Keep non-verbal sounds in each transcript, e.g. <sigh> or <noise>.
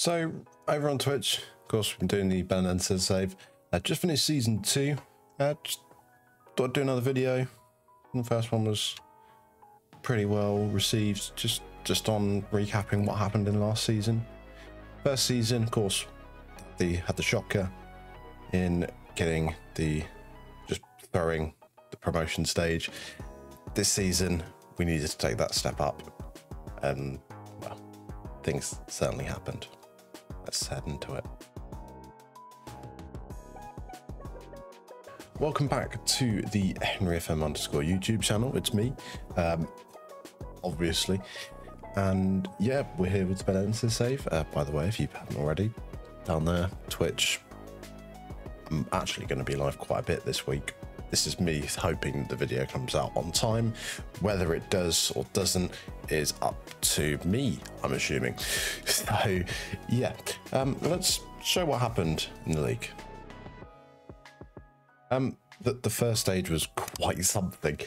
So, over on Twitch, of course, we've been doing the Belenenses save. I uh, just finished season two. Uh, just thought I'd do another video. The first one was pretty well received, just just on recapping what happened in last season. First season, of course, they had the shocker in getting the just throwing the promotion stage. This season, we needed to take that step up, and well, things certainly happened. Let's head into it. Welcome back to the Henry FM underscore YouTube channel. It's me, um, obviously. And yeah, we're here with the Belenenses save. Uh, by the way, if you haven't already, down there, Twitch. I'm actually going to be live quite a bit this week. This is me hoping the video comes out on time. Whether it does or doesn't is up to me, I'm assuming. <laughs> So, yeah, um, let's show what happened in the league. Um, the, the first stage was quite something.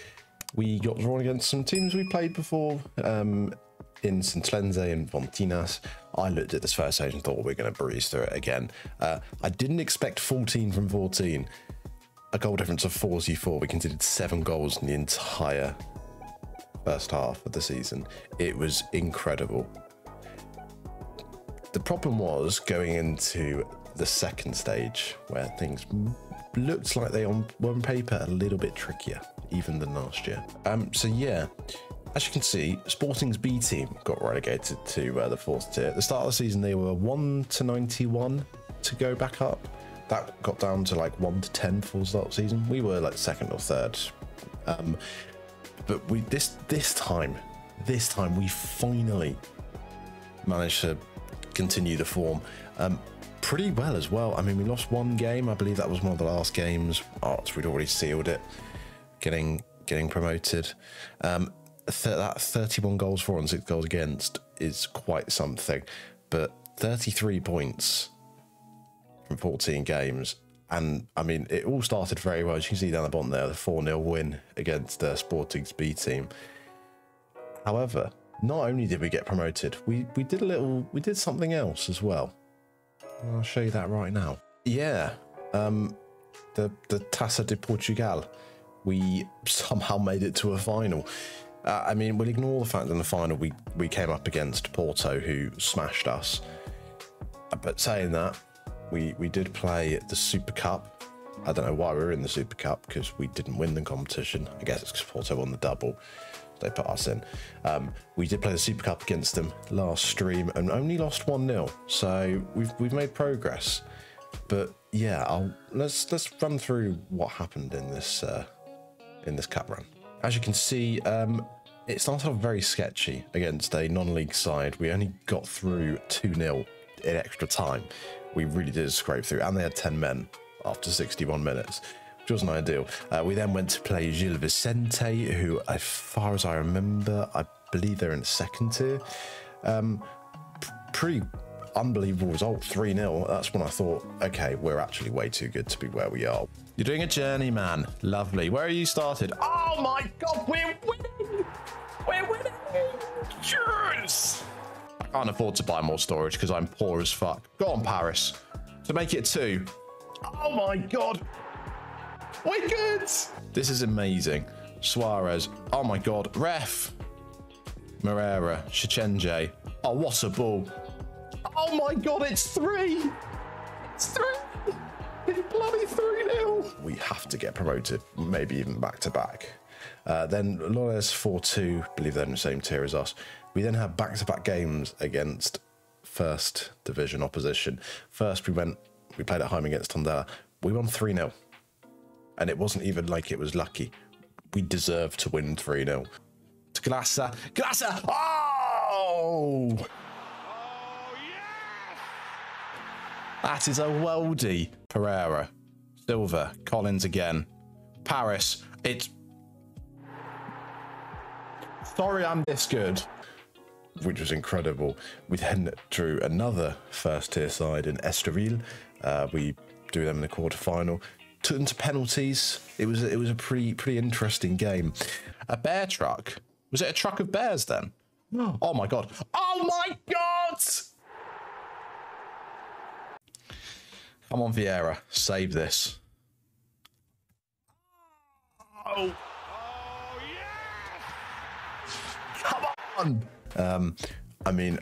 We got drawn against some teams we played before um, in Sintrense and Fontinhas. I looked at this first stage and thought we're going to breeze through it again. Uh, I didn't expect 14 from 14 a goal difference of 44. We conceded seven goals in the entire first half of the season. It was incredible. The problem was going into the second stage where things looked like they on, paper a little bit trickier even than last year. Um, so yeah, as you can see, Sporting's B team got relegated to uh, the fourth tier. At the start of the season, they were 1 to 91 to go back up that got down to like one to ten full start season. We were like second or third, um, but we this this time, this time we finally managed to continue the form um, pretty well as well. I mean, we lost one game. I believe that was one of the last games. Arts we'd already sealed it, getting getting promoted. Um, th that 31 goals for and six goals against is quite something, but 33 points from 14 games. And I mean, it all started very well. As you can see down the bottom there, the 4 0 win against the Sporting's B team. However, not only did we get promoted, we, we did a little, we did something else as well. I'll show you that right now. Yeah, um, the, the Taça de Portugal, we <laughs> somehow made it to a final. Uh, I mean, we'll ignore the fact that in the final we, we came up against Porto, who smashed us. But saying that, we we did play the Super Cup. I don't know why we were in the Super Cup because we didn't win the competition. I guess it's because Porto won the double. They put us in. Um, we did play the Super Cup against them last stream and only lost one 0 So we've we've made progress. But yeah, I'll let's let's run through what happened in this uh, in this cup run. As you can see, um, it started off very sketchy against a non-league side. We only got through 2 0 in extra time, we really did scrape through, and they had 10 men after 61 minutes, which wasn't ideal. Uh, we then went to play Gil Vicente, who, as far as I remember, I believe they're in second tier. Um, pretty unbelievable result 3 0. That's when I thought, okay, we're actually way too good to be where we are. You're doing a journey, man. Lovely. Where are you started? Oh my god, we're can't afford to buy more storage because I'm poor as fuck. Go on, Paris. To make it two. Oh my god. We're. This is amazing. Suarez. Oh my god. Ref. Moreira. Shichenje. Oh, what a ball. Oh my god, it's three. It's three. It's bloody 3 0. We have to get promoted, maybe even back to back. Uh, then Loures 4 2, believe they're in the same tier as us. We then had back to back games against first division opposition. First, we went, we played at home against Tondela. We won 3 0. And it wasn't even like it was lucky. We deserved to win 3 0. To Glassa. Glassa! Oh! That is a worldie. Pereira. Silva. Collins again. Paris. It's. Sorry I'm this good which was incredible. We then drew another first tier side in Estoril. Uh, we drew them in the quarter final. Took them to penalties. It was it was a pretty pretty interesting game. A bear truck. Was it a truck of bears then? Oh my god. Oh my god! Come on, Vieira, save this. Oh yes! Come on! Um, I mean,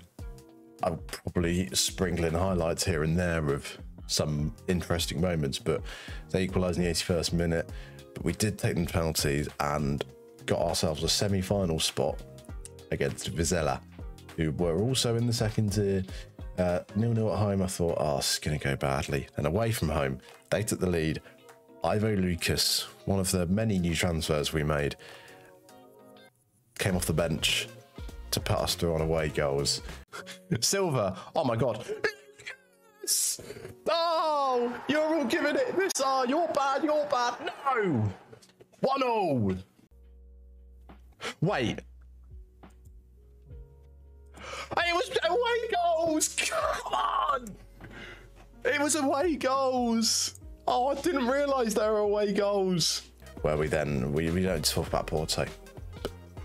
I'll probably sprinkle in highlights here and there of some interesting moments, but they equalised in the 81st minute. But we did take them penalties and got ourselves a semi final spot against Vizela, who were also in the second tier. Uh, nil nil at home, I thought, oh, it's going to go badly. And away from home, they took the lead. Ivo Lucas, one of the many new transfers we made, came off the bench to through on away goals. Silva, oh my god. Oh, you're all giving it this. Oh, you're bad, you're bad. No. 1 0. Wait. It was away goals. Come on. It was away goals. Oh, I didn't realise they were away goals. Where we then, we, we don't talk about Porto.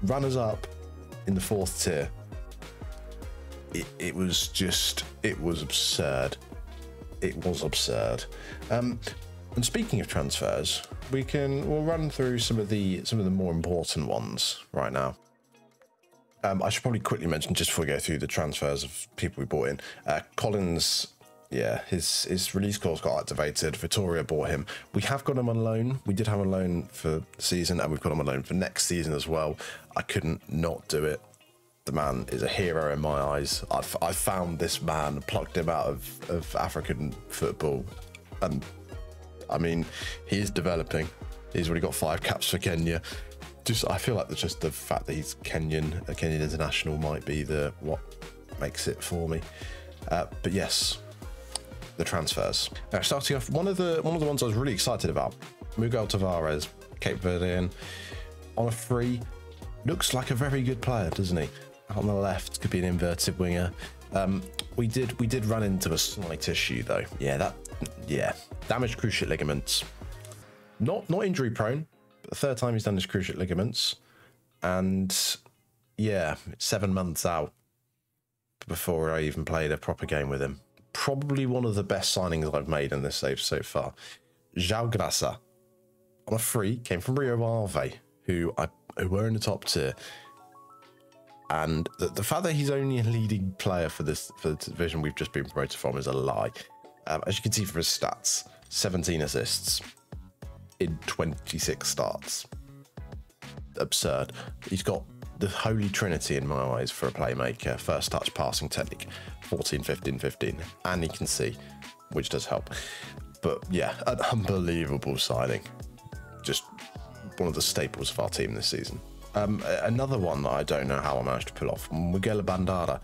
Runners up in the fourth tier. It, it was just, it was absurd. It was absurd. Um, and speaking of transfers, we can we'll run through some of the some of the more important ones right now. Um, I should probably quickly mention just before we go through the transfers of people we bought in. Uh, Collins, yeah, his his release clause got activated. Vitória bought him. We have got him on loan. We did have on loan for season, and we've got him on loan for next season as well. I couldn't not do it. The man is a hero in my eyes. I've I found this man, plucked him out of, of African football, and I mean, he is developing. He's already got five caps for Kenya. Just, I feel like the just the fact that he's Kenyan, a Kenyan international, might be the what makes it for me. Uh, but yes, the transfers. Now, starting off, one of the one of the ones I was really excited about, Miguel Tavares, Cape Verdean, on a free, looks like a very good player, doesn't he? On the left, could be an inverted winger. Um, we did we did run into a slight issue though. Yeah, that yeah, damaged cruciate ligaments. Not not injury prone. But the third time he's done his cruciate ligaments, and yeah, seven months out before I even played a proper game with him. Probably one of the best signings I've made in this save so far. João Graça on a free came from Rio Ave, who I who were in the top tier. And the, the fact that he's only a leading player for this for the division we've just been promoted from is a lie. Um, as you can see from his stats, 17 assists in 26 starts. Absurd. He's got the holy trinity in my eyes for a playmaker. First touch passing technique, 14, 15, 15. And he can see, which does help. But yeah, an unbelievable signing. Just one of the staples of our team this season. Um, another one that I don't know how I managed to pull off, Miguel Bandara.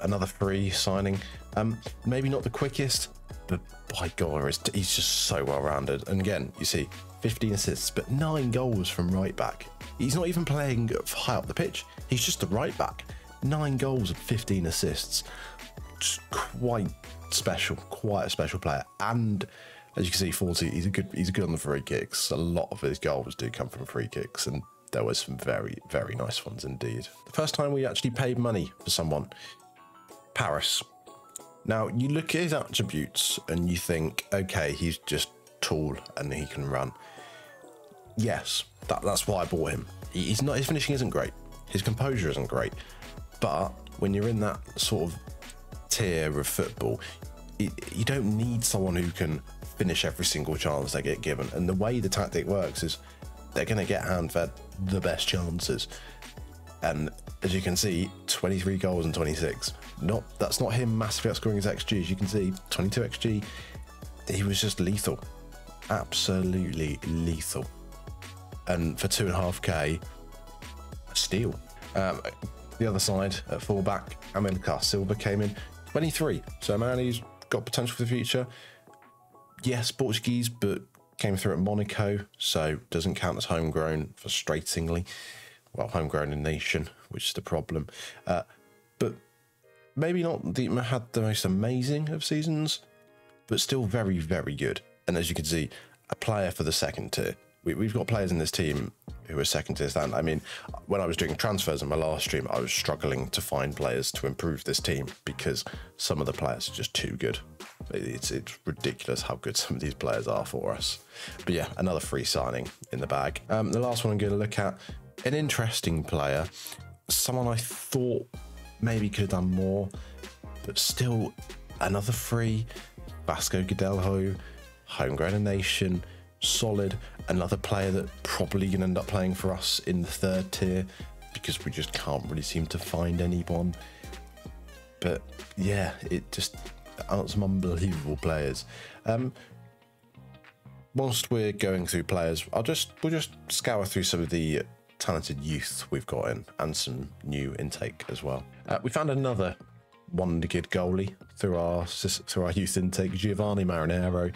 Another free signing. Um, maybe not the quickest, but by God, he's just so well rounded. And again, you see 15 assists, but nine goals from right back. He's not even playing high up the pitch. He's just a right back. Nine goals and 15 assists. Just quite special, quite a special player. And as you can see, 40, he's a good he's good on the free kicks. A lot of his goals do come from free kicks, and there was some very, very nice ones indeed. The first time we actually paid money for someone, Paris. Now, you look at his attributes and you think, okay, he's just tall and he can run. Yes, that, that's why I bought him. He's not his finishing isn't great. His composure isn't great. But when you're in that sort of tier of football, it, you don't need someone who can finish every single chance they get given. And the way the tactic works is they're going to get hand fed the best chances. And as you can see, 23 goals and 26. Not that's not him massively outscoring his XG. As you can see, 22 XG. He was just lethal, absolutely lethal. And for two and a half k, steal. Um, the other side at fullback, Amilcar Silva came in 23. So a man who's got potential for the future. Yes, Portuguese, but came through at Monaco, so doesn't count as homegrown, frustratingly well, homegrown in nation, which is the problem. Uh, but maybe not the, had the most amazing of seasons, but still very, very good. And as you can see, a player for the second tier. We, have got players in this team who are second tier stand. I mean, when I was doing transfers in my last stream, I was struggling to find players to improve this team because some of the players are just too good. It's it's ridiculous how good <laughs> some of these players are for us. But yeah, another free signing in the bag. Um, the last one I'm going to look at, an interesting player, someone I thought maybe could have done more, but still another free. Vasco Gadelho, homegrown nation, solid. Another player that probably going to end up playing for us in the third tier because we just can't really seem to find anyone. But yeah, it just are some unbelievable players. Um, whilst we're going through players, I'll just we'll just scour through some of the talented youth we've got in and some new intake as well. Uh, we found another wonder kid goalie through our through our youth intake, Giovanni Marinero.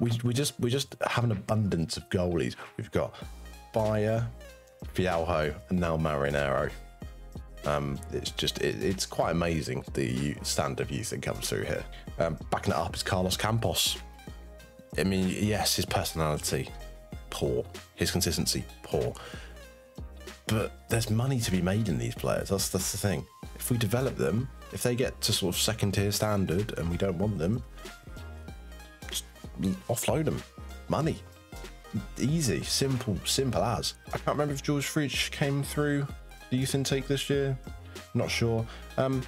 We, we just we just have an abundance of goalies. We've got Bayer, Fialho, and now Marinero. Um, it's just it, it's quite amazing the standard of youth that comes through here. Um, backing it up is Carlos Campos. I mean, yes, his personality poor, his consistency poor, but there's money to be made in these players. That's that's the thing. If we develop them, if they get to sort of second tier standard and we don't want them, offload them. Money. Easy, simple, simple as. I can't remember if George Fritsch came through the youth intake this year. Not sure. Um,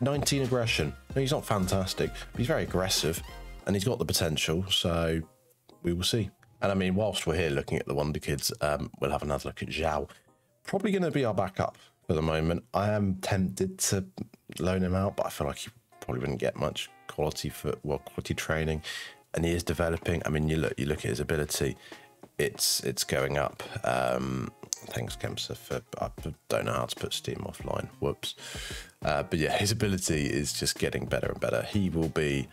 19 aggression. No, he's not fantastic, but he's very aggressive and he's got the potential. So we will see. And I mean, whilst we're here looking at the Wonder Kids, um, we'll have another look at Zhao. Probably going to be our backup for the moment. I am tempted to loan him out, but I feel like he probably wouldn't get much quality for well quality training, and he is developing. I mean, you look you look at his ability, it's it's going up. Um, thanks, Kempster, for I don't know how to put Steam offline. Whoops. Uh, but yeah, his ability is just getting better and better. He will be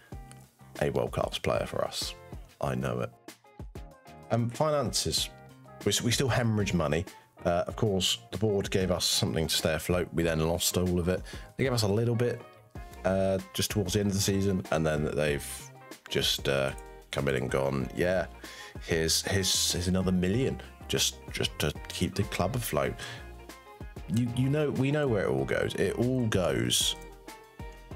a world class player for us. I know it. Um, finances. We, we still hemorrhage money. Uh, of course, the board gave us something to stay afloat. We then lost all of it. They gave us a little bit uh, just towards the end of the season, and then they've just uh, come in and gone. Yeah, here's here's here's another million just just to keep the club afloat. You you know we know where it all goes. It all goes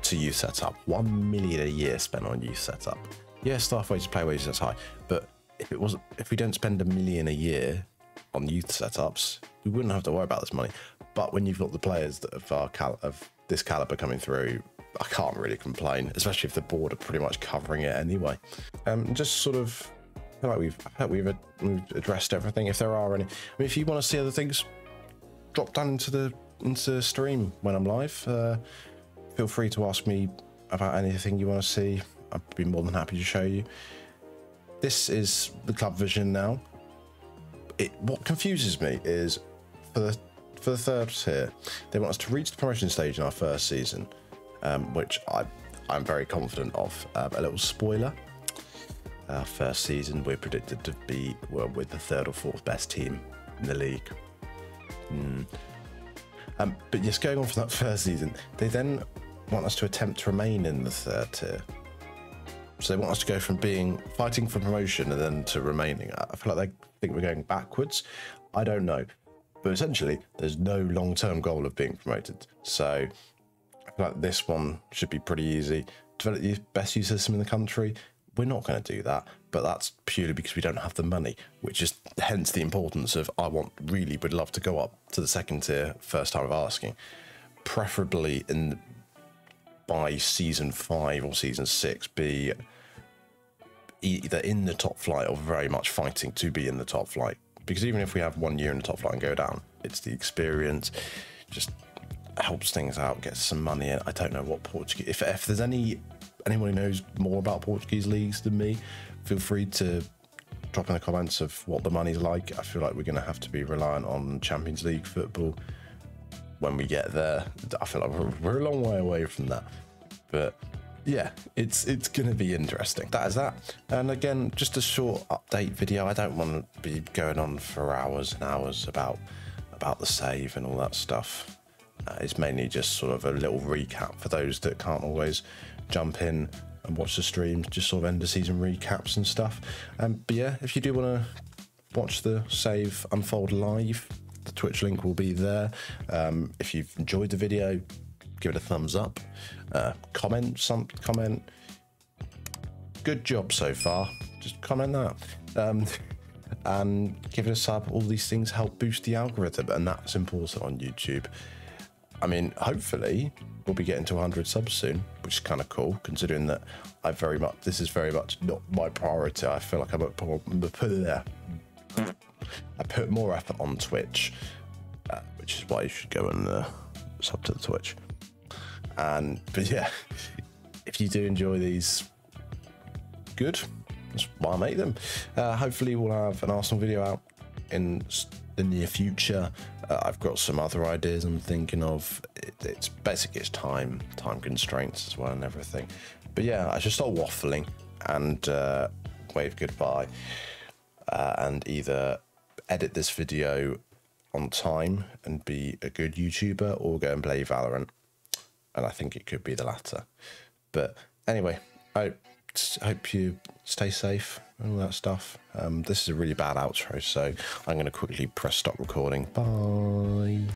to youth setup. One million a year spent on youth setup. Yeah, staff wages, play wages that's high, but if it wasn't if we don't spend a million a year on youth setups, we wouldn't have to worry about this money. But when you've got the players that our cal- of this caliber coming through, I can't really complain, especially if the board are pretty much covering it anyway. Um, just sort of feel like we've we've addressed everything. If there are any, I mean, if you want to see other things, drop down into the into the stream when I'm live. Uh, feel free to ask me about anything you want to see. I'd be more than happy to show you. This is the club vision now it, what confuses me is for the for the third tier, they want us to reach the promotion stage in our first season, um, which I I'm very confident of. Um, a little spoiler: our first season we're predicted to be well with the third or fourth best team in the league. Mm. Um, but just going on from that <laughs> first season, they then want us to attempt to remain in the third tier. So they want us to go from being fighting for promotion and then to remaining. I feel like they think we're going backwards. I don't know. But essentially, there's no long term goal of being promoted. So I feel like this one should be pretty easy. Develop the best youth system in the country. We're not going to do that, but that's purely because we don't have the money, which is hence the importance of I want really would love to go up to the second tier first time of asking, preferably in the, by season five or season six be either in the top flight or very much fighting to be in the top flight. Because even if we have one year in the top flight and go down, it's the experience, just helps things out, gets some money in. I don't know what Portuguese. If, if there's any anyone who knows more about Portuguese leagues than me, feel free to drop in the comments of what the money's like. I feel like we're going to have to be reliant on Champions League football when we get there. I feel like we're, we're a long way away from that, but yeah, it's it's going to be interesting. That is that. And again, just a short update video. I don't want to be going on for hours and hours about about the save and all that stuff. Uh, it's mainly just sort of a little recap for those that can't always jump in and watch the streams, just sort of end of season recaps and stuff. Um, but yeah, if you do want to watch the save unfold live, the Twitch link will be there. Um, if you've enjoyed the video, give it a thumbs up, uh, comment some comment. Good job so far. Just comment that. Um, <laughs> and give it a sub. All these things help boost the algorithm, and that's important on YouTube. I mean, hopefully we'll be getting to 100 subs soon, which is kind of cool, considering that I very much this is very much not my priority. I feel like I'm a <laughs> I put more effort on Twitch, uh, which is why you should go and uh, sub to the Twitch. And but yeah, if you do enjoy these, good. That's why I make them. Uh, hopefully, we'll have an Arsenal video out in the near future. Uh, I've got some other ideas I'm thinking of. It, it's basically it's time, time constraints as well, and everything. But yeah, I should start waffling and uh, wave goodbye, uh, and either edit this video on time and be a good YouTuber, or go and play Valorant. And I think it could be the latter. But anyway, I hope you stay safe and all that stuff. Um, this is a really bad outro, so I'm going to quickly press stop recording. Bye.